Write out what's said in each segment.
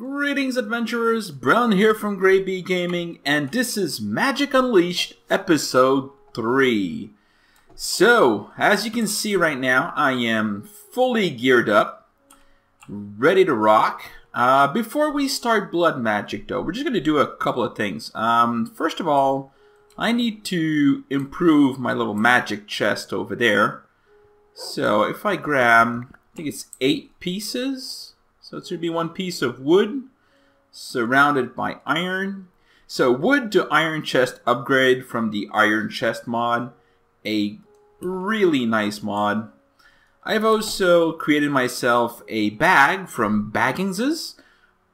Greetings, adventurers! Brown here from Grade B Gaming, and this is Magic Unleashed Episode 3. So, as you can see right now, I am fully geared up, ready to rock. Uh, before we start Blood Magic, though, we're just going to do a couple of things. Um, first of all, I need to improve my little magic chest over there. So, if I grab, I think it's eight pieces so it's going to be one piece of wood surrounded by iron. So wood to iron chest upgrade from the iron chest mod. A really nice mod. I've also created myself a bag from Bagginses.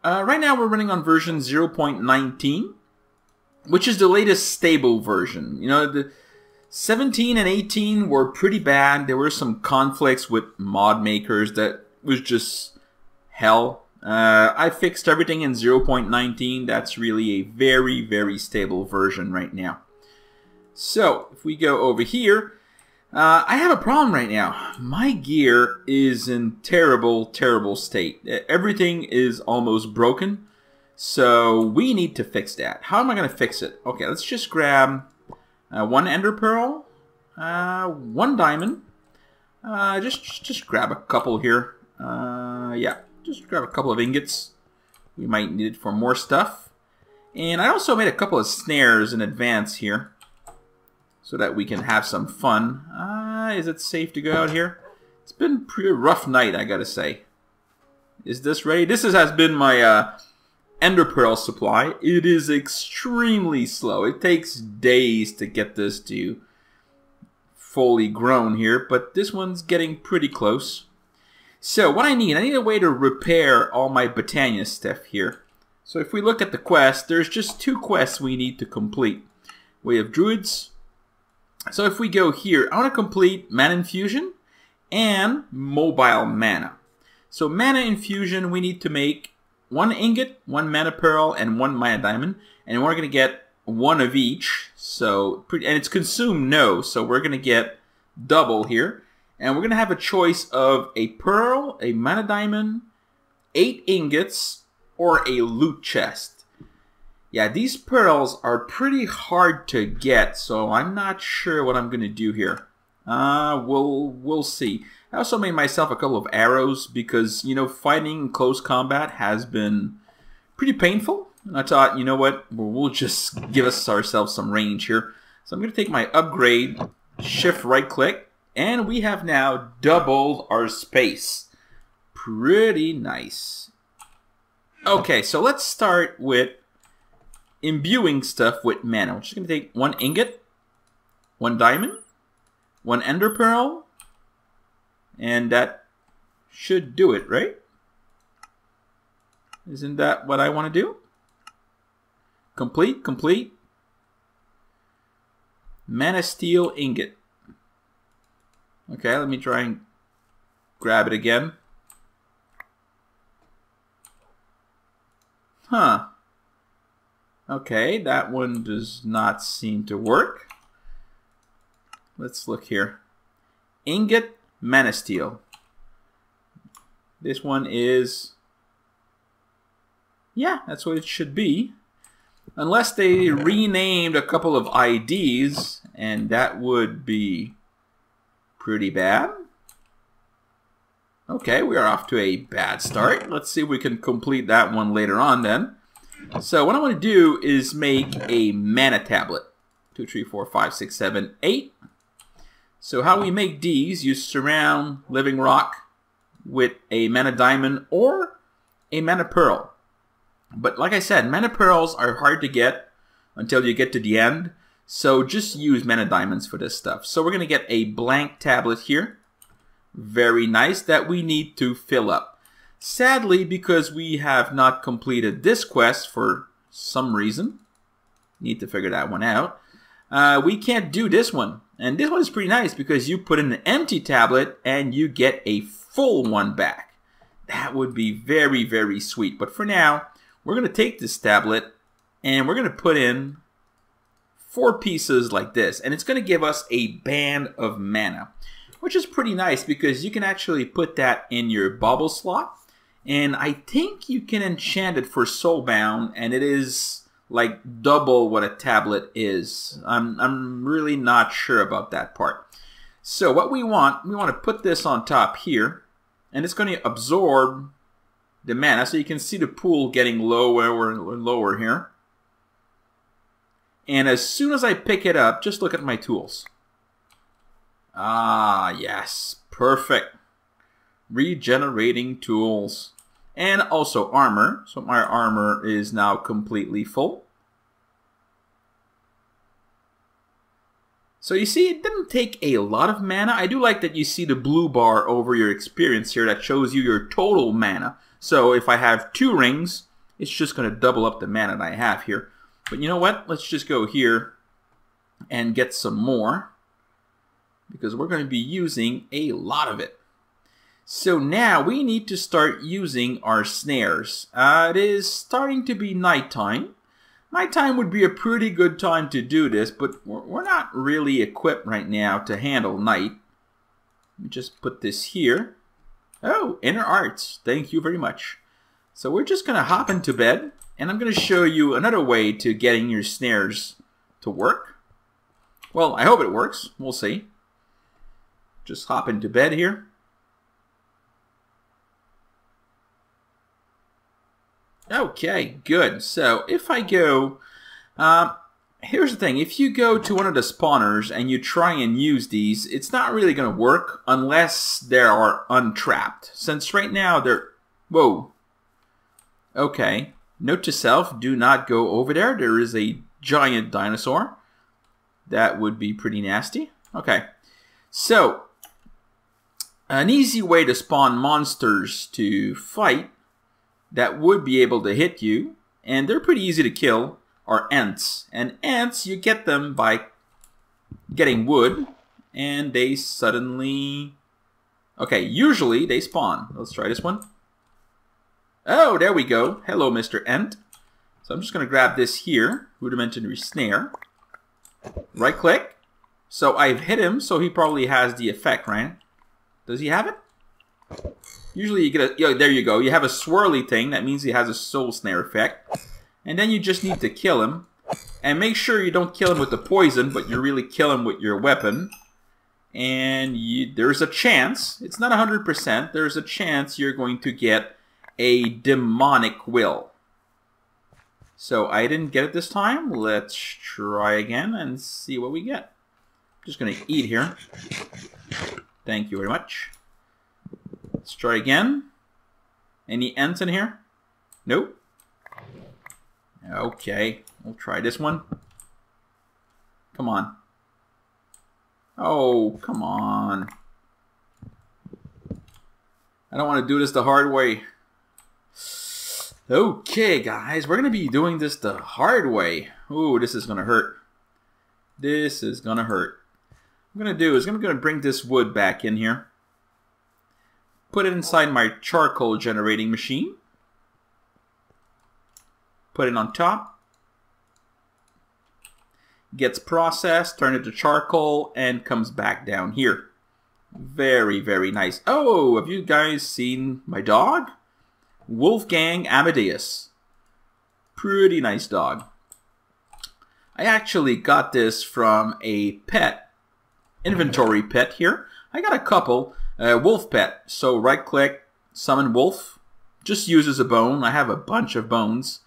Uh, right now we're running on version 0.19, which is the latest stable version. You know, the 17 and 18 were pretty bad. There were some conflicts with mod makers that was just hell. Uh, I fixed everything in 0.19. That's really a very, very stable version right now. So, if we go over here, uh, I have a problem right now. My gear is in terrible, terrible state. Everything is almost broken. So, we need to fix that. How am I going to fix it? Okay, let's just grab uh, one ender pearl, uh, one diamond. Uh, just, just grab a couple here. Uh, yeah, just grab a couple of ingots. We might need it for more stuff. And I also made a couple of snares in advance here. So that we can have some fun. Uh, is it safe to go out here? It's been a pretty rough night, I gotta say. Is this ready? This is, has been my uh, Ender Pearl supply. It is extremely slow. It takes days to get this to fully grown here, but this one's getting pretty close. So what I need, I need a way to repair all my Botania stuff here. So if we look at the quest, there's just two quests we need to complete. We have Druids. So if we go here, I want to complete Mana Infusion and Mobile Mana. So Mana Infusion, we need to make one ingot, one Mana Pearl, and one Mana Diamond. And we're going to get one of each. So, and it's consumed no, so we're going to get double here. And we're going to have a choice of a pearl, a mana diamond, eight ingots, or a loot chest. Yeah, these pearls are pretty hard to get, so I'm not sure what I'm going to do here. Uh, we'll, we'll see. I also made myself a couple of arrows because, you know, fighting close combat has been pretty painful. And I thought, you know what, we'll just give us ourselves some range here. So I'm going to take my upgrade, shift right click, and we have now doubled our space. Pretty nice. Okay, so let's start with imbuing stuff with mana. We're just going to take one ingot, one diamond, one ender pearl, and that should do it, right? Isn't that what I want to do? Complete, complete. Mana steel ingot. Okay, let me try and grab it again. Huh. Okay, that one does not seem to work. Let's look here. Ingot Mana Steel. This one is... Yeah, that's what it should be. Unless they renamed a couple of IDs, and that would be pretty bad. Okay, we are off to a bad start. Let's see if we can complete that one later on then. So what I want to do is make a mana tablet. Two, three, four, five, six, seven, eight. So how we make these, you surround Living Rock with a mana diamond or a mana pearl. But like I said, mana pearls are hard to get until you get to the end. So just use mana diamonds for this stuff. So we're going to get a blank tablet here. Very nice that we need to fill up. Sadly, because we have not completed this quest for some reason, need to figure that one out, uh, we can't do this one. And this one is pretty nice because you put in an empty tablet and you get a full one back. That would be very, very sweet. But for now, we're going to take this tablet and we're going to put in four pieces like this, and it's going to give us a band of mana, which is pretty nice because you can actually put that in your bauble slot, And I think you can enchant it for Soulbound, and it is like double what a tablet is. I'm, I'm really not sure about that part. So what we want, we want to put this on top here, and it's going to absorb the mana. So you can see the pool getting lower and lower here. And as soon as I pick it up, just look at my tools. Ah, yes, perfect. Regenerating tools. And also armor. So my armor is now completely full. So you see, it didn't take a lot of mana. I do like that you see the blue bar over your experience here that shows you your total mana. So if I have two rings, it's just going to double up the mana that I have here. But you know what? Let's just go here and get some more because we're going to be using a lot of it. So now we need to start using our snares. Uh, it is starting to be nighttime Nighttime would be a pretty good time to do this, but we're not really equipped right now to handle night. Let me just put this here. Oh, Inner Arts. Thank you very much. So we're just going to hop into bed, and I'm going to show you another way to getting your snares to work. Well, I hope it works. We'll see. Just hop into bed here. Okay, good. So if I go, uh, here's the thing. If you go to one of the spawners and you try and use these, it's not really going to work unless they are untrapped. Since right now they're, whoa. Okay. Note to self, do not go over there. There is a giant dinosaur. That would be pretty nasty. Okay. So, an easy way to spawn monsters to fight that would be able to hit you, and they're pretty easy to kill, are Ents. And Ents, you get them by getting wood, and they suddenly... Okay, usually they spawn. Let's try this one. Oh, there we go. Hello, Mr. Ent. So I'm just going to grab this here, rudimentary snare. Right click. So I've hit him, so he probably has the effect, right? Does he have it? Usually you get a, know, there you go. You have a swirly thing. That means he has a soul snare effect. And then you just need to kill him. And make sure you don't kill him with the poison, but you really kill him with your weapon. And you, there's a chance, it's not 100%, there's a chance you're going to get a demonic will. So I didn't get it this time. Let's try again and see what we get. Just going to eat here. Thank you very much. Let's try again. Any Ents in here? Nope. Okay, we'll try this one. Come on. Oh, come on. I don't want to do this the hard way. Okay, guys, we're going to be doing this the hard way. Ooh, this is going to hurt. This is going to hurt. What I'm going to do is I'm going to bring this wood back in here put it inside my charcoal generating machine, put it on top, gets processed, turn it to charcoal, and comes back down here. Very, very nice. Oh, have you guys seen my dog? Wolfgang Amadeus. Pretty nice dog. I actually got this from a pet, inventory pet here. I got a couple. Uh, wolf pet. So right click, summon wolf. Just uses a bone. I have a bunch of bones.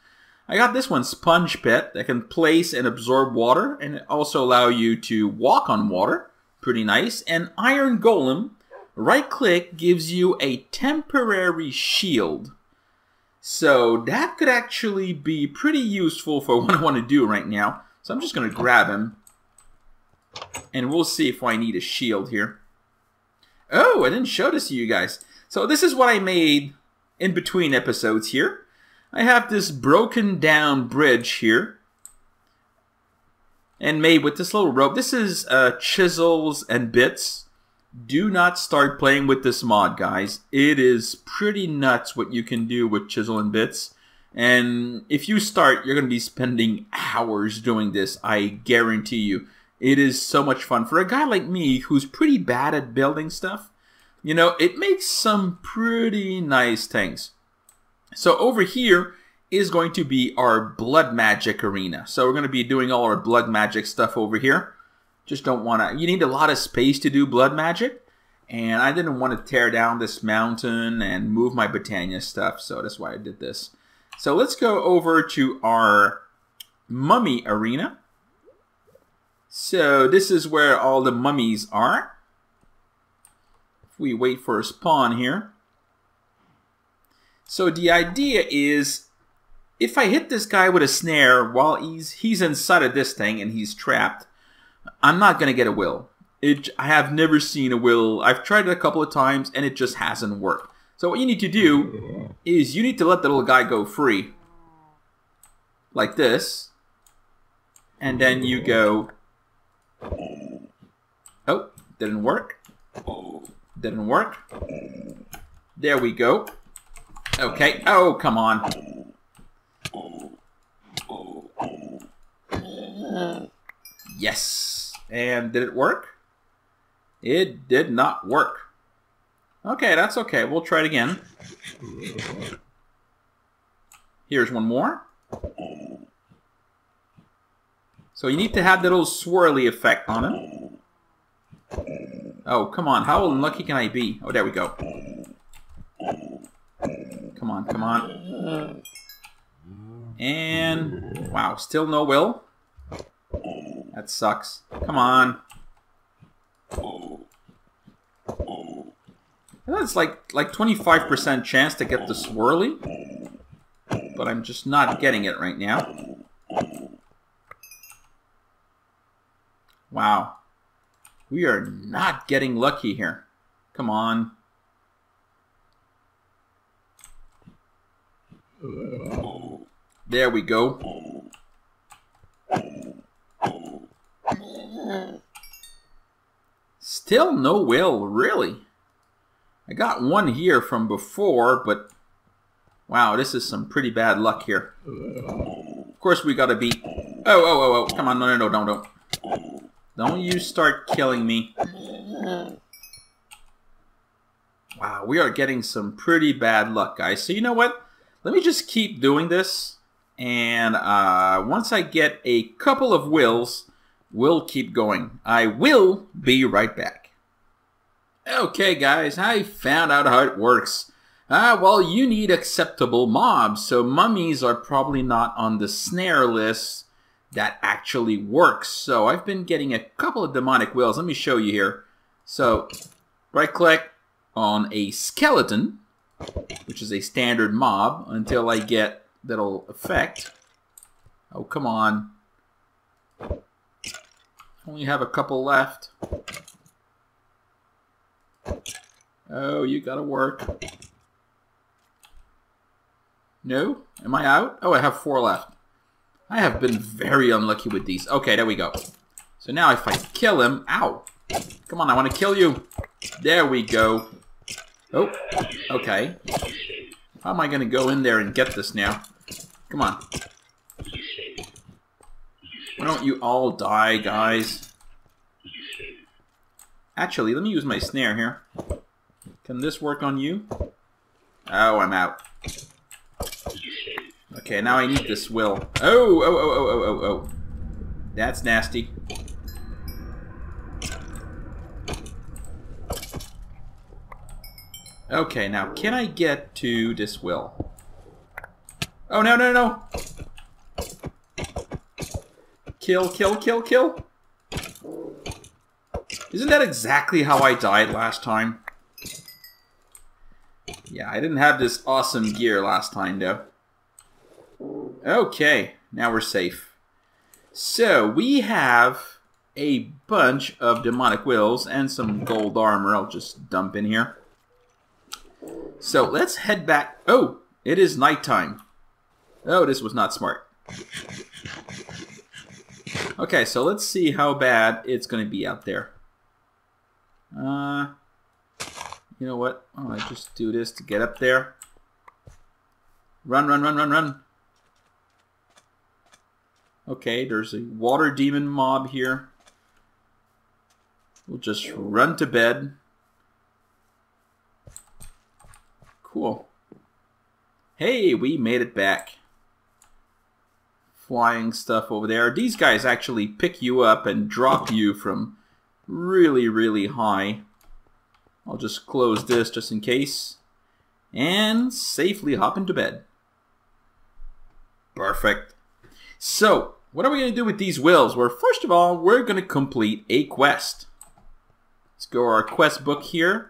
I got this one, sponge pet, that can place and absorb water and also allow you to walk on water. Pretty nice. And iron golem, right click gives you a temporary shield. So that could actually be pretty useful for what I want to do right now. So I'm just going to grab him. And we'll see if I need a shield here. Oh, I didn't show this to you guys. So this is what I made in between episodes here. I have this broken down bridge here. And made with this little rope. This is uh, chisels and bits. Do not start playing with this mod, guys. It is pretty nuts what you can do with chisel and bits. And if you start, you're going to be spending hours doing this. I guarantee you. It is so much fun. For a guy like me who's pretty bad at building stuff, you know, it makes some pretty nice things. So over here is going to be our blood magic arena. So we're going to be doing all our blood magic stuff over here. Just don't want to, you need a lot of space to do blood magic. And I didn't want to tear down this mountain and move my Botania stuff. So that's why I did this. So let's go over to our mummy arena. So this is where all the mummies are. If we wait for a spawn here. So the idea is if I hit this guy with a snare while he's he's inside of this thing and he's trapped, I'm not gonna get a will. It I have never seen a will. I've tried it a couple of times and it just hasn't worked. So what you need to do is you need to let the little guy go free. Like this. And then you go Oh, didn't work. Didn't work. There we go. Okay. Oh, come on. Yes. And did it work? It did not work. Okay, that's okay. We'll try it again. Here's one more. So you need to have that little swirly effect on it. Oh, come on. How unlucky can I be? Oh, there we go. Come on, come on. And, wow, still no will. That sucks. Come on. That's like like 25% chance to get the swirly. But I'm just not getting it right now. Wow. We are not getting lucky here. Come on. There we go. Still no will, really. I got one here from before, but wow, this is some pretty bad luck here. Of course, we gotta beat. Oh, oh, oh, oh! Come on, no, no, no, don't, don't, don't you start killing me. Wow, we are getting some pretty bad luck, guys. So you know what? Let me just keep doing this, and uh, once I get a couple of wills, we'll keep going. I will be right back. Okay, guys, I found out how it works. Ah, uh, well, you need acceptable mobs, so mummies are probably not on the snare list that actually works. So I've been getting a couple of demonic wills. Let me show you here. So right click on a skeleton, which is a standard mob, until I get that'll effect. Oh, come on. Only have a couple left. Oh, you gotta work. No? Am I out? Oh, I have four left. I have been very unlucky with these. Okay, there we go. So now if I kill him... Ow! Come on, I want to kill you! There we go. Oh, okay. How am I going to go in there and get this now? Come on. Why don't you all die, guys? Actually, let me use my snare here. Can this work on you? Oh, I'm out. Okay, now I need this will. Oh, oh, oh, oh, oh, oh, oh. That's nasty. Okay, now can I get to this will? Oh, no, no, no. Kill, kill, kill, kill. Isn't that exactly how I died last time? Yeah, I didn't have this awesome gear last time, though. Okay, now we're safe. So, we have a bunch of demonic wills and some gold armor I'll just dump in here. So, let's head back. Oh, it is nighttime. Oh, this was not smart. Okay, so let's see how bad it's going to be out there. Uh, you know what? Oh, I just do this to get up there. Run, run, run, run, run. Okay, there's a water demon mob here. We'll just run to bed. Cool. Hey, we made it back. Flying stuff over there. These guys actually pick you up and drop you from really, really high. I'll just close this just in case. And safely hop into bed. Perfect. So, what are we going to do with these wills? Well, first of all, we're going to complete a quest. Let's go our quest book here.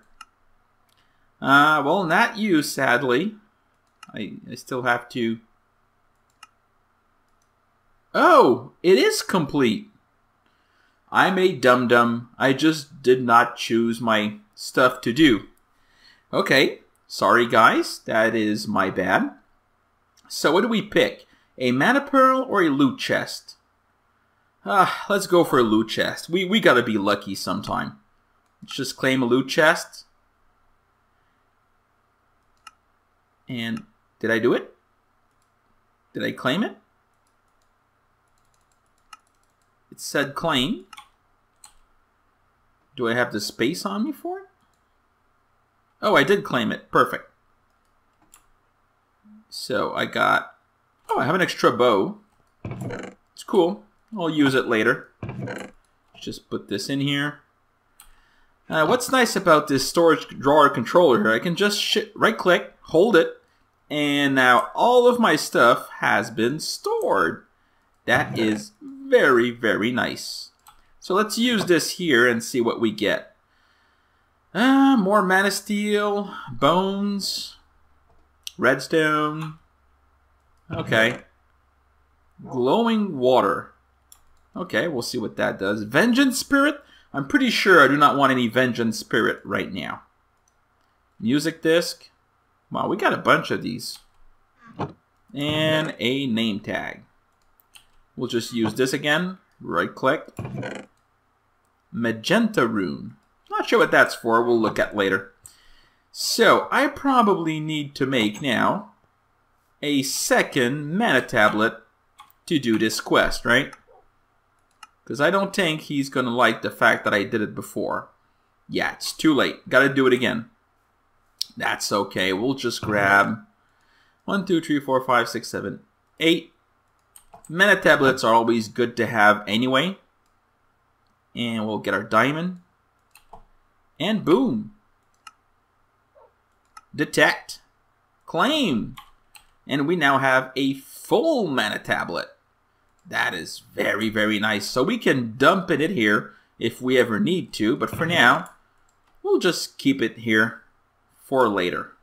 Uh, well, not you, sadly. I, I still have to... Oh, it is complete. I'm a dum-dum. I just did not choose my stuff to do. Okay, sorry guys, that is my bad. So what do we pick? A mana pearl or a loot chest? Ah, let's go for a loot chest. We, we gotta be lucky sometime. Let's just claim a loot chest. And did I do it? Did I claim it? Said claim. Do I have the space on me for it? Oh, I did claim it. Perfect. So I got... Oh, I have an extra bow. It's cool. I'll use it later. Just put this in here. Uh, what's nice about this storage drawer controller here, I can just right click, hold it, and now all of my stuff has been stored. That is very, very nice. So let's use this here and see what we get. Uh, more mana steel, bones, redstone. Okay. Glowing water. Okay, we'll see what that does. Vengeance spirit. I'm pretty sure I do not want any vengeance spirit right now. Music disc. Wow, we got a bunch of these. And a name tag. We'll just use this again. Right click. Magenta rune. Not sure what that's for. We'll look at later. So I probably need to make now a second mana tablet to do this quest, right? Because I don't think he's going to like the fact that I did it before. Yeah, it's too late. Got to do it again. That's okay. We'll just grab 1, 2, 3, 4, 5, 6, 7, 8 Mana tablets are always good to have anyway. And we'll get our diamond. And boom. Detect. Claim. And we now have a full mana tablet. That is very, very nice. So we can dump it in here if we ever need to. But for now, we'll just keep it here for later.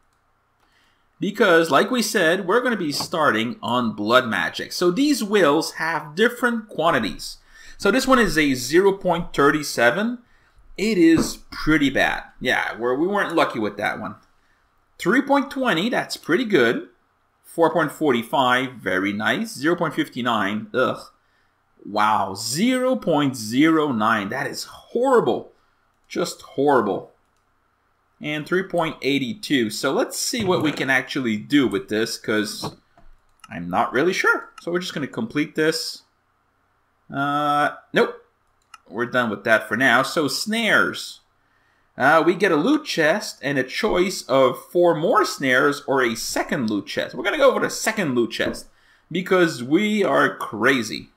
Because, like we said, we're going to be starting on Blood Magic. So these wills have different quantities. So this one is a 0.37. It is pretty bad. Yeah, where we weren't lucky with that one. 3.20, that's pretty good. 4.45, very nice. 0.59, ugh. Wow, 0.09, that is horrible. Just horrible. And 3.82. So let's see what we can actually do with this, because I'm not really sure. So we're just going to complete this. Uh, nope. We're done with that for now. So snares. Uh, we get a loot chest and a choice of four more snares or a second loot chest. We're going to go for the second loot chest because we are crazy.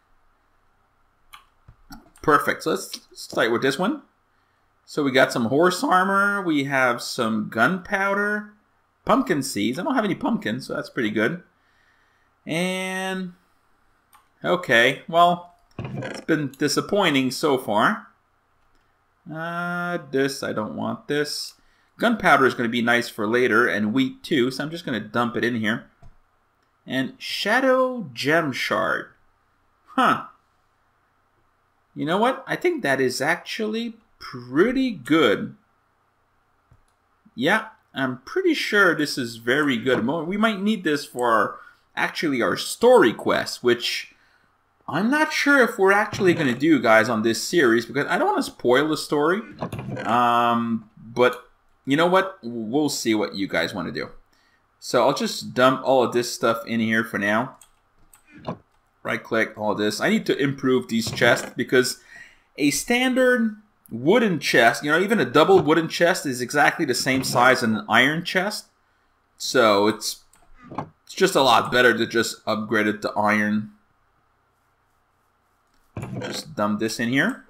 Perfect. So let's start with this one. So we got some horse armor. We have some gunpowder. Pumpkin seeds. I don't have any pumpkins, so that's pretty good. And... Okay, well, it's been disappointing so far. Uh, this, I don't want this. Gunpowder is going to be nice for later, and wheat too, so I'm just going to dump it in here. And Shadow Gem Shard. Huh. You know what? I think that is actually pretty good. Yeah, I'm pretty sure this is very good. We might need this for our, actually our story quest, which I'm not sure if we're actually going to do, guys, on this series because I don't want to spoil the story. Um, but you know what? We'll see what you guys want to do. So I'll just dump all of this stuff in here for now. Right click, all this. I need to improve these chests because a standard wooden chest, you know, even a double wooden chest is exactly the same size as an iron chest. So it's It's just a lot better to just upgrade it to iron. Just dump this in here.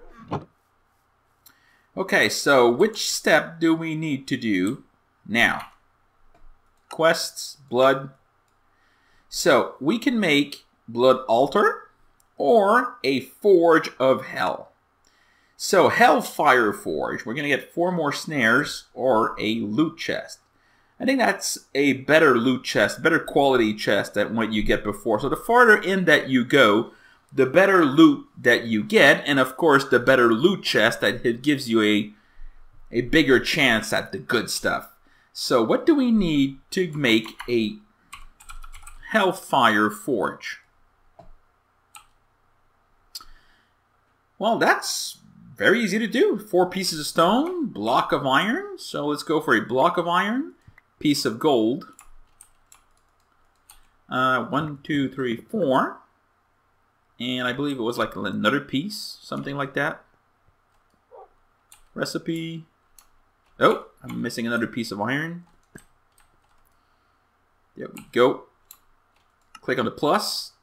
Okay, so which step do we need to do now? Quests, blood. So we can make blood altar or a forge of hell. So Hellfire Forge, we're going to get four more snares or a loot chest. I think that's a better loot chest, better quality chest than what you get before. So the farther in that you go, the better loot that you get, and of course the better loot chest that it gives you a a bigger chance at the good stuff. So what do we need to make a Hellfire Forge? Well, that's very easy to do. Four pieces of stone, block of iron. So let's go for a block of iron, piece of gold. Uh, one, two, three, four and I believe it was like another piece, something like that. Recipe. Oh, I'm missing another piece of iron. There we go. Click on the plus,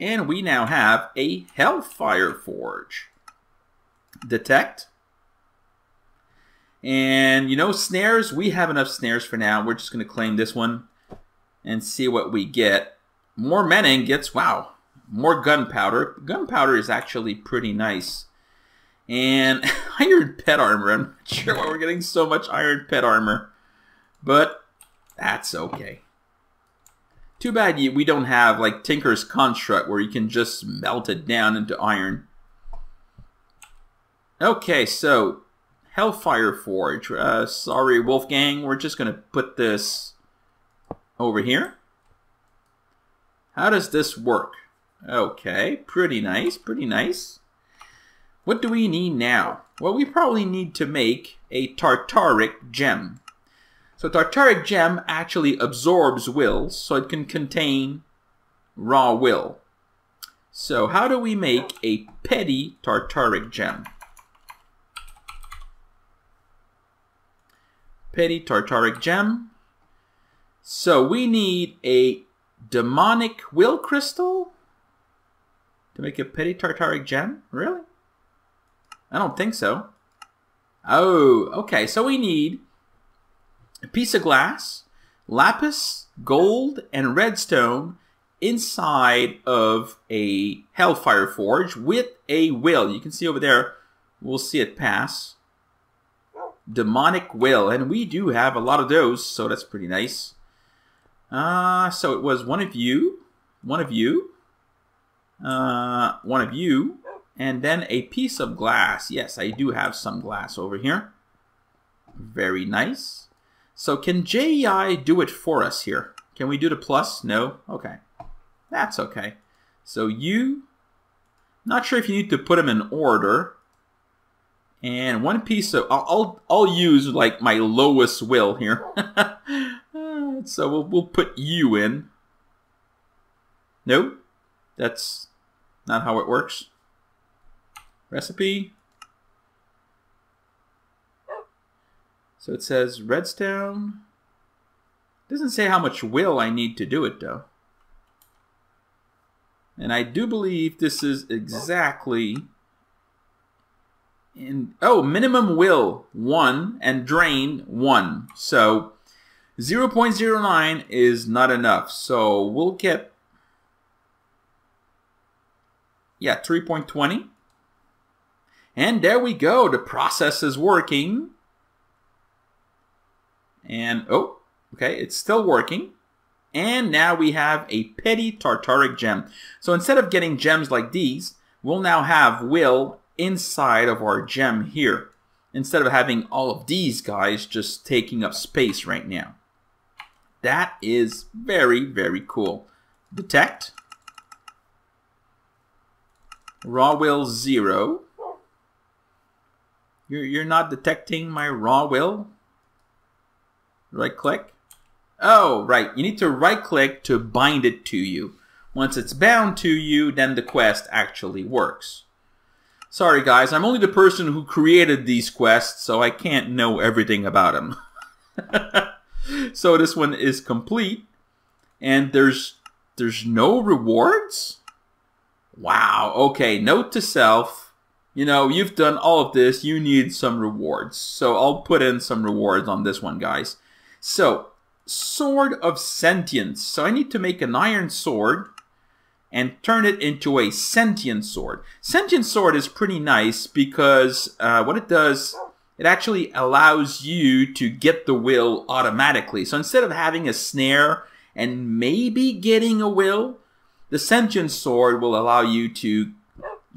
and we now have a Hellfire Forge. Detect. And you know, snares, we have enough snares for now. We're just going to claim this one and see what we get. More men gets, Wow, more gunpowder. Gunpowder is actually pretty nice. And iron pet armor. I'm not sure why we're getting so much iron pet armor. But that's okay. Too bad we don't have like Tinker's Construct where you can just melt it down into iron. Okay, so Hellfire Forge. Uh, sorry, Wolfgang. We're just going to put this over here. How does this work? Okay, pretty nice, pretty nice. What do we need now? Well, we probably need to make a Tartaric gem. So Tartaric gem actually absorbs wills, so it can contain raw will. So how do we make a petty Tartaric gem? Petty Tartaric gem. So we need a demonic will crystal to make a petty tartaric gem? Really? I don't think so. Oh, okay. So we need a piece of glass, lapis, gold, and redstone inside of a Hellfire Forge with a will. You can see over there, we'll see it pass. Demonic will, and we do have a lot of those, so that's pretty nice. Uh, so it was one of you, one of you, uh, one of you, and then a piece of glass. Yes, I do have some glass over here. Very nice. So can JEI do it for us here? Can we do the plus? No? Okay. That's okay. So you, not sure if you need to put them in order. And one piece of, I'll, I'll, use like my lowest will here. so we'll, we'll put you in. Nope. That's not how it works. Recipe. So it says redstone. Doesn't say how much will I need to do it though. And I do believe this is exactly in oh minimum will 1 and drain 1. So 0.09 is not enough. So we'll get yeah, 3.20. And there we go. The process is working. And, oh, okay, it's still working. And now we have a petty tartaric gem. So instead of getting gems like these, we'll now have will inside of our gem here. Instead of having all of these guys just taking up space right now. That is very, very cool. Detect. Raw will 0. You're, you're not detecting my raw will? Right click. Oh, right. You need to right click to bind it to you. Once it's bound to you, then the quest actually works. Sorry guys, I'm only the person who created these quests, so I can't know everything about them. so this one is complete. And there's there's no rewards? Wow, okay, note to self. You know, you've done all of this, you need some rewards. So I'll put in some rewards on this one, guys. So, Sword of Sentience. So I need to make an iron sword and turn it into a sentient sword. Sentient sword is pretty nice because uh, what it does, it actually allows you to get the will automatically. So instead of having a snare and maybe getting a will, the sentient sword will allow you to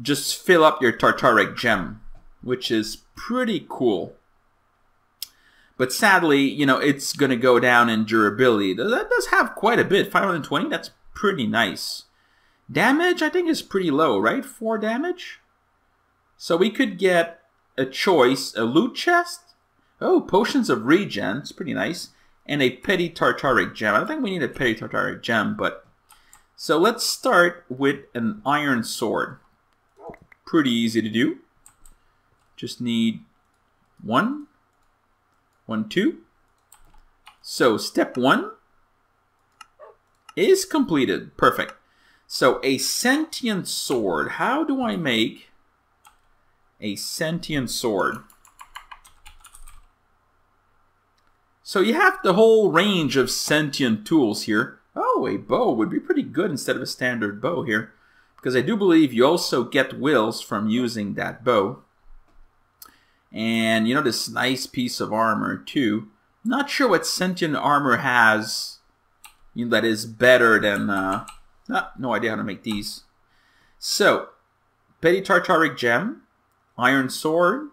just fill up your Tartaric gem, which is pretty cool. But sadly, you know, it's going to go down in durability. That does have quite a bit. 520, that's pretty nice. Damage, I think, is pretty low, right? 4 damage? So we could get a choice, a loot chest? Oh, potions of regen, it's pretty nice. And a petty tartaric gem. I don't think we need a petty tartaric gem, but... So let's start with an iron sword. Pretty easy to do. Just need one, one, two. So step one is completed. Perfect. So a sentient sword. How do I make a sentient sword? So you have the whole range of sentient tools here. Oh, a bow would be pretty good instead of a standard bow here. Because I do believe you also get wills from using that bow. And you know this nice piece of armor too. Not sure what sentient armor has you know, that is better than. Uh, no idea how to make these. So, Petty Tartaric Gem, Iron Sword,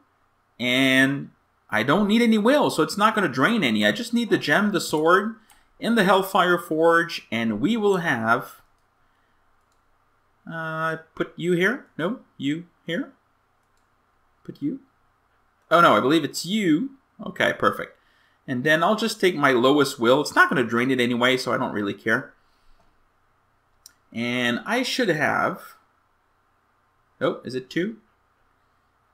and I don't need any will, so it's not going to drain any. I just need the gem, the sword, and the Hellfire Forge, and we will have. Uh, put you here? No, you here. Put you. Oh no, I believe it's you. Okay, perfect. And then I'll just take my lowest will. It's not going to drain it anyway, so I don't really care. And I should have... Oh, is it two?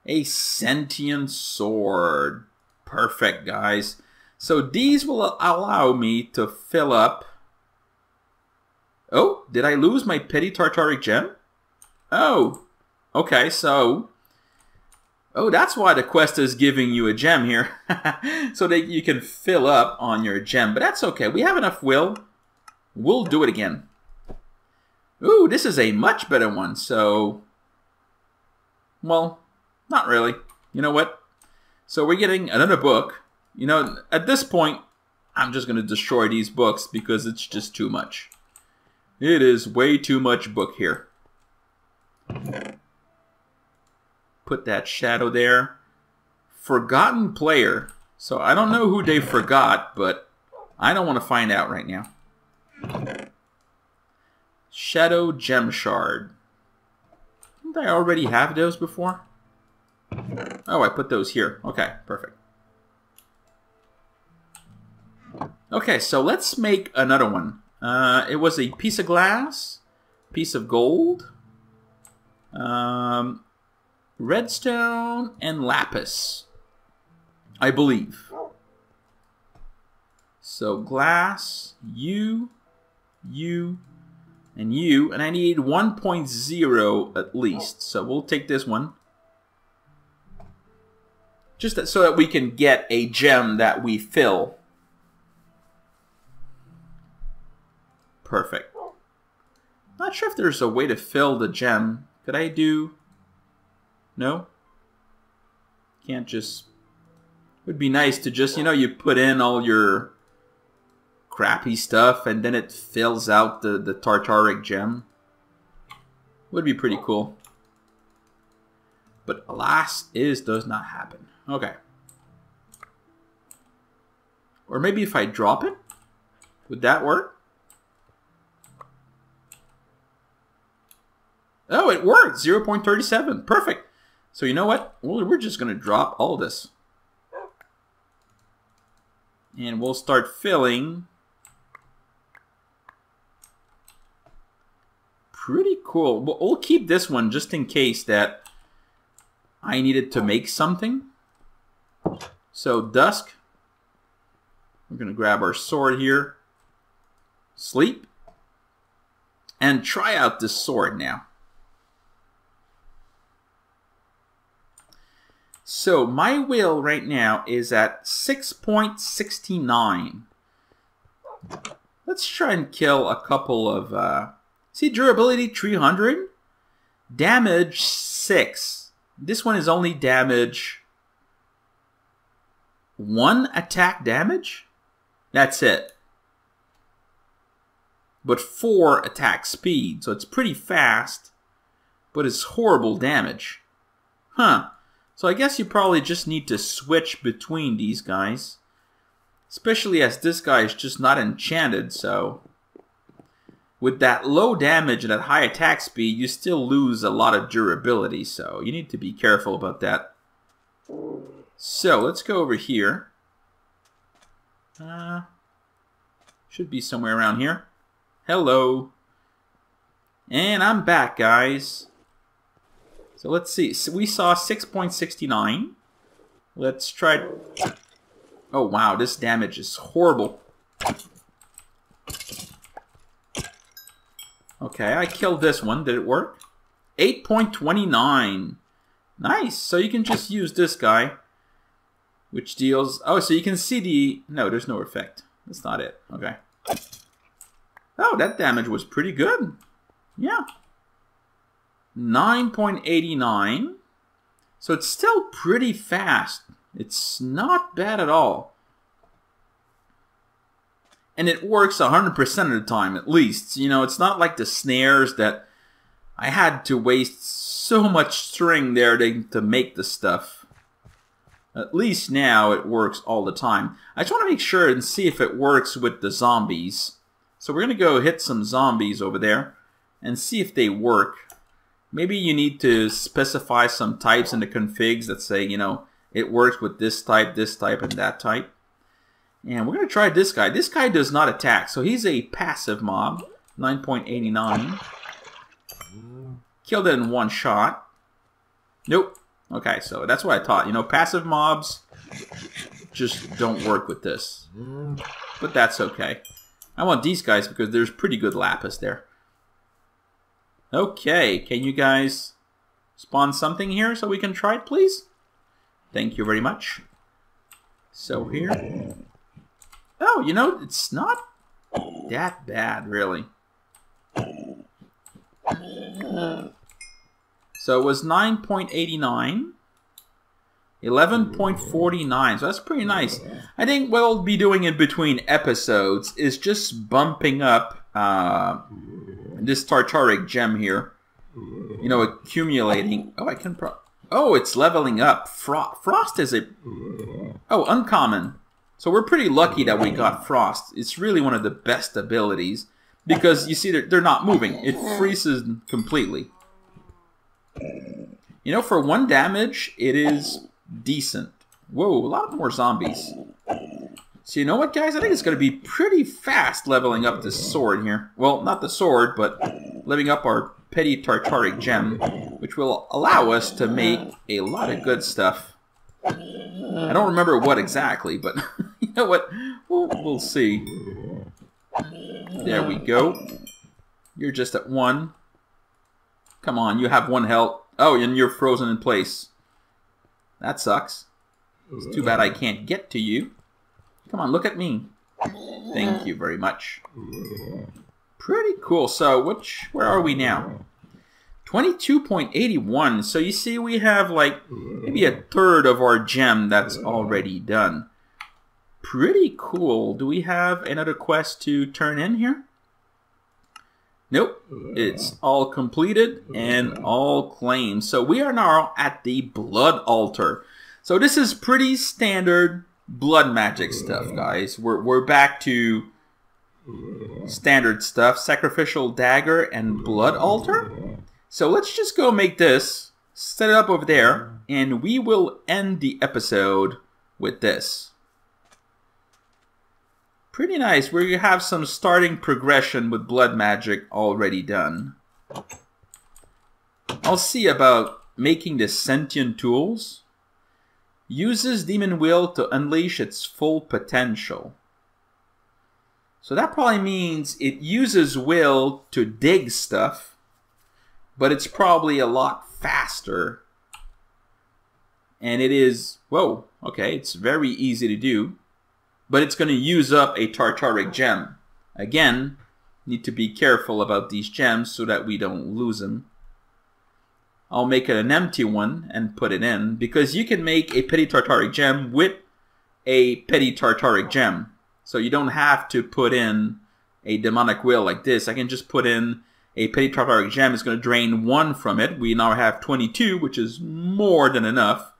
A sentient sword. Perfect, guys. So these will allow me to fill up... Oh, did I lose my petty tartaric gem? Oh, okay, so Oh, that's why the quest is giving you a gem here. so that you can fill up on your gem. But that's okay. We have enough will. We'll do it again. Ooh, this is a much better one. So, well, not really. You know what? So we're getting another book. You know, at this point, I'm just going to destroy these books because it's just too much. It is way too much book here put that shadow there. Forgotten player. So I don't know who they forgot, but I don't want to find out right now. Shadow Gem Shard. Didn't I already have those before? Oh, I put those here. Okay, perfect. Okay, so let's make another one. Uh, it was a piece of glass, piece of gold, um, redstone and lapis, I believe. So glass, you, you, and you, and I need 1.0 at least. So we'll take this one. Just so that we can get a gem that we fill. Perfect. Not sure if there's a way to fill the gem. Could I do no? Can't just... Would be nice to just, you know, you put in all your crappy stuff and then it fills out the, the Tartaric gem. Would be pretty cool. But alas, is does not happen. Okay. Or maybe if I drop it? Would that work? Oh, it worked! 0.37. Perfect. So you know what? We're just going to drop all this. And we'll start filling. Pretty cool. We'll keep this one just in case that I needed to make something. So dusk. We're going to grab our sword here. sleep, and try out this sword now. So my will right now is at 6.69. Let's try and kill a couple of... Uh, see, durability 300? Damage 6. This one is only damage... One attack damage? That's it. But four attack speed, so it's pretty fast, but it's horrible damage. Huh. So I guess you probably just need to switch between these guys. Especially as this guy is just not enchanted, so... With that low damage and that high attack speed, you still lose a lot of durability, so you need to be careful about that. So, let's go over here. Uh, should be somewhere around here. Hello. And I'm back, guys. So let's see. So we saw 6.69. Let's try... Oh, wow. This damage is horrible. Okay, I killed this one. Did it work? 8.29. Nice. So you can just use this guy. Which deals... Oh, so you can see the... No, there's no effect. That's not it. Okay. Oh, that damage was pretty good. Yeah. 9.89. So it's still pretty fast. It's not bad at all. And it works 100% of the time, at least. You know, it's not like the snares that I had to waste so much string there to, to make the stuff. At least now it works all the time. I just want to make sure and see if it works with the zombies. So we're going to go hit some zombies over there and see if they work. Maybe you need to specify some types in the configs that say, you know, it works with this type, this type, and that type. And we're going to try this guy. This guy does not attack, so he's a passive mob. 9.89. Killed it in one shot. Nope. Okay, so that's what I taught. You know, passive mobs just don't work with this. But that's okay. I want these guys because there's pretty good lapis there. Okay, can you guys spawn something here so we can try it, please? Thank you very much. So here... Oh, you know, it's not that bad, really. So it was 9.89. 11.49, so that's pretty nice. I think what I'll be doing in between episodes is just bumping up uh, this Tartaric gem here. You know, accumulating. Oh, I can. Oh, it's leveling up. Fro Frost is a... Oh, uncommon. So we're pretty lucky that we got Frost. It's really one of the best abilities. Because, you see, they're, they're not moving. It freezes completely. You know, for one damage, it is decent. Whoa, a lot more zombies. So you know what, guys? I think it's going to be pretty fast leveling up this sword here. Well, not the sword, but leveling up our petty Tartaric gem, which will allow us to make a lot of good stuff. I don't remember what exactly, but you know what? We'll, we'll see. There we go. You're just at one. Come on, you have one health. Oh, and you're frozen in place. That sucks. It's too bad I can't get to you. Come on, look at me. Thank you very much. Pretty cool. So, which where are we now? 22.81. So you see we have like maybe a third of our gem that's already done. Pretty cool. Do we have another quest to turn in here? Nope. It's all completed and all claimed. So we are now at the blood altar. So this is pretty standard blood magic stuff, guys. We're, we're back to standard stuff. Sacrificial dagger and blood altar. So let's just go make this, set it up over there, and we will end the episode with this pretty nice where you have some starting progression with blood magic already done. I'll see about making the sentient tools. Uses demon will to unleash its full potential. So that probably means it uses will to dig stuff, but it's probably a lot faster. And it is, whoa, okay, it's very easy to do, but it's going to use up a Tartaric gem. Again, need to be careful about these gems so that we don't lose them. I'll make it an empty one and put it in because you can make a petty Tartaric gem with a petty Tartaric gem. So you don't have to put in a demonic will like this. I can just put in a petty tartaric gem. is going to drain one from it. We now have 22, which is more than enough.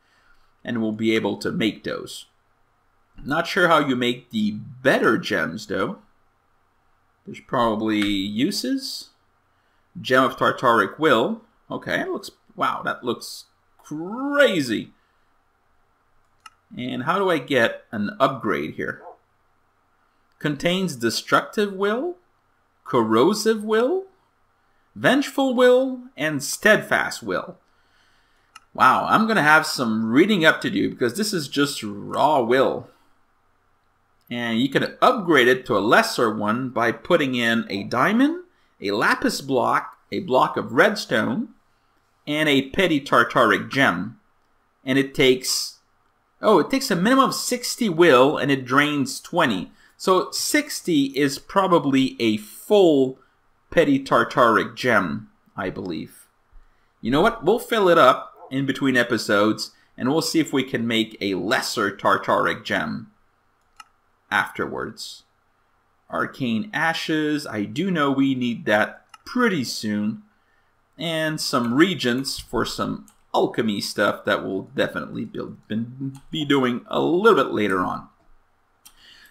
And we'll be able to make those. Not sure how you make the better gems, though. There's probably uses. Gem of Tartaric Will. Okay, it looks... Wow, that looks crazy. And how do I get an upgrade here? contains destructive will, corrosive will, vengeful will, and steadfast will. Wow, I'm going to have some reading up to do because this is just raw will. And you can upgrade it to a lesser one by putting in a diamond, a lapis block, a block of redstone, and a petty tartaric gem. And it takes, oh, it takes a minimum of 60 will and it drains 20. So 60 is probably a full petty tartaric gem, I believe. You know what? We'll fill it up in between episodes and we'll see if we can make a lesser tartaric gem afterwards. Arcane Ashes, I do know we need that pretty soon. And some Reagents for some alchemy stuff that we'll definitely build, be doing a little bit later on.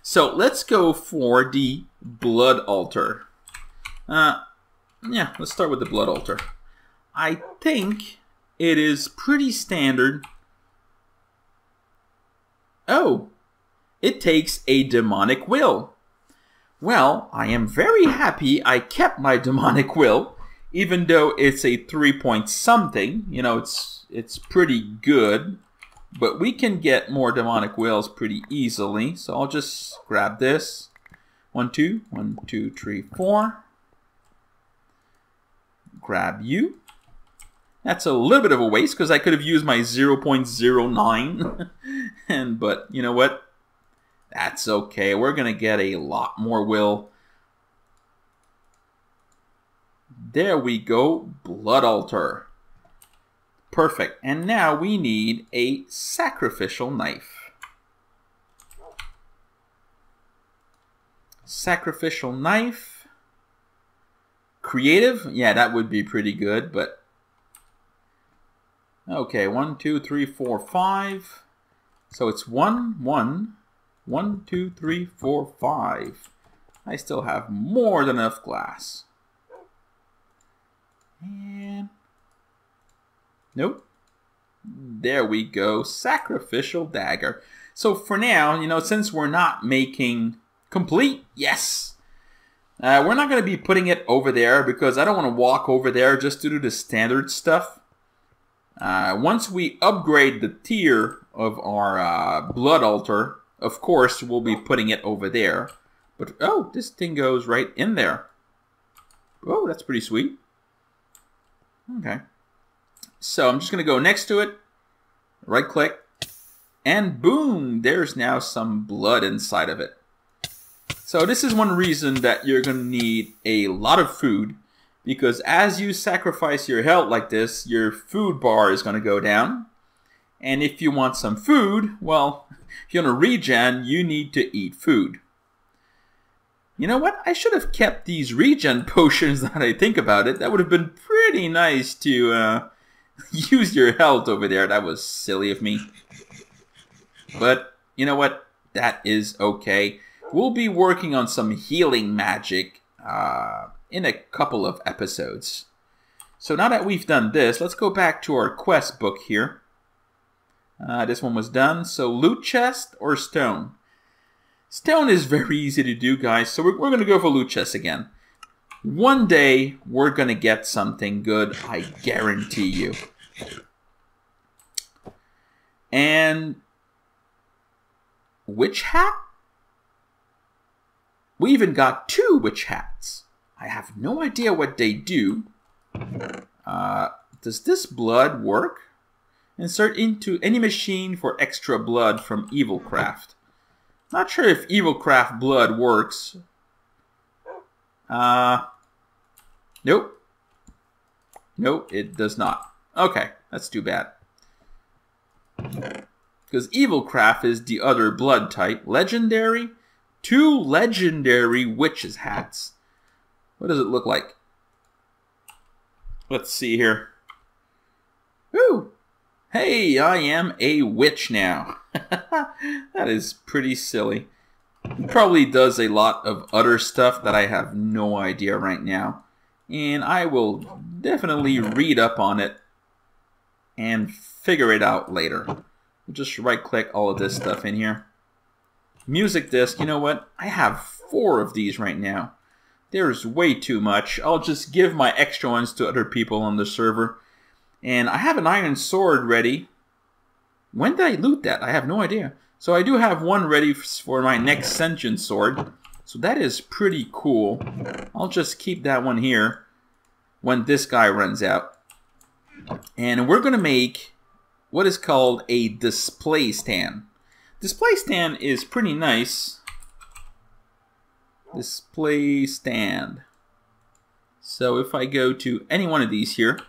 So let's go for the blood altar. Uh, yeah, let's start with the blood altar. I think it is pretty standard. Oh, it takes a demonic will. Well, I am very happy I kept my demonic will, even though it's a three point something. You know, it's it's pretty good. But we can get more demonic wills pretty easily. So I'll just grab this. One, two, one, two, three, four. Grab you. That's a little bit of a waste because I could have used my 0.09. and But you know what? That's okay. We're going to get a lot more will. There we go. Blood altar. Perfect. And now we need a sacrificial knife. Sacrificial knife. Creative? Yeah, that would be pretty good, but... Okay, one, two, three, four, five. So it's one, one, one, two, three, four, five. I still have more than enough glass. And Nope. There we go. Sacrificial dagger. So for now, you know, since we're not making complete, yes. Uh, we're not going to be putting it over there because I don't want to walk over there just to do the standard stuff. Uh, once we upgrade the tier of our uh, blood altar, of course, we'll be putting it over there. But, oh, this thing goes right in there. Oh, that's pretty sweet. Okay. So I'm just going to go next to it, right click, and boom, there's now some blood inside of it. So this is one reason that you're going to need a lot of food because as you sacrifice your health like this, your food bar is going to go down. And if you want some food, well, if you want to regen, you need to eat food. You know what? I should have kept these regen potions that I think about it. That would have been pretty nice to uh, use your health over there. That was silly of me. But you know what? That is okay. We'll be working on some healing magic uh, in a couple of episodes. So now that we've done this, let's go back to our quest book here. Uh, this one was done. So loot chest or stone? Stone is very easy to do, guys. So we're, we're going to go for loot chest again. One day, we're going to get something good, I guarantee you. And witch hat? We even got two witch hats. I have no idea what they do. Uh, does this blood work? Insert into any machine for extra blood from Evilcraft. Not sure if Evilcraft blood works. Uh, nope. Nope, it does not. Okay, that's too bad. Because Evilcraft is the other blood type. Legendary? Two legendary witches hats. What does it look like? Let's see here. Ooh! Hey, I am a witch now. that is pretty silly. Probably does a lot of other stuff that I have no idea right now. And I will definitely read up on it and figure it out later. Just right click all of this stuff in here. Music disc, you know what? I have four of these right now. There's way too much. I'll just give my extra ones to other people on the server. And I have an iron sword ready. When did I loot that? I have no idea. So I do have one ready for my next sentient sword. So that is pretty cool. I'll just keep that one here when this guy runs out. And we're going to make what is called a display stand. Display stand is pretty nice. Display stand. So if I go to any one of these here,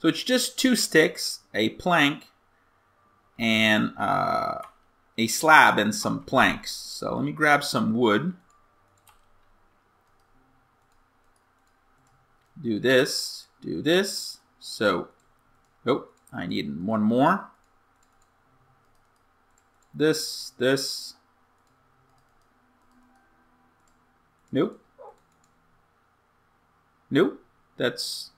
so it's just two sticks, a plank, and uh, a slab and some planks. So let me grab some wood. Do this, do this. So, oh, I need one more. This, this. Nope. Nope. That's,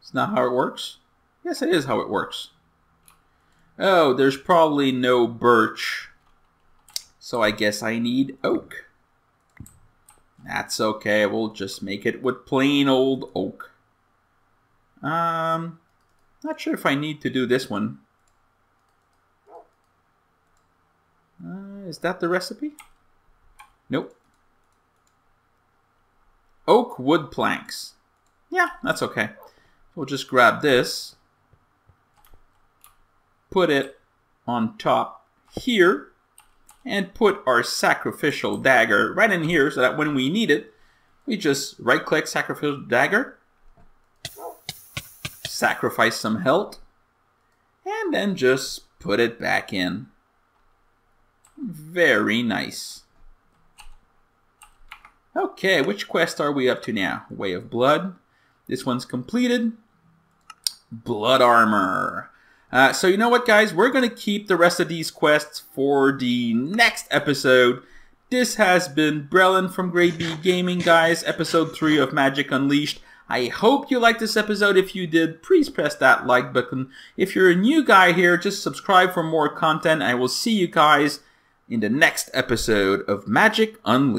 that's not how it works. Yes, it is how it works. Oh, there's probably no birch. So I guess I need oak. That's okay. We'll just make it with plain old oak. Um, not sure if I need to do this one. Uh, is that the recipe? Nope. Oak wood planks. Yeah, that's okay. We'll just grab this put it on top here and put our sacrificial dagger right in here so that when we need it, we just right click sacrificial dagger, sacrifice some health, and then just put it back in. Very nice. Okay, which quest are we up to now? Way of Blood. This one's completed. Blood Armor. Uh, so you know what, guys? We're going to keep the rest of these quests for the next episode. This has been Brelin from Grade B Gaming, guys. Episode 3 of Magic Unleashed. I hope you liked this episode. If you did, please press that like button. If you're a new guy here, just subscribe for more content. I will see you guys in the next episode of Magic Unleashed.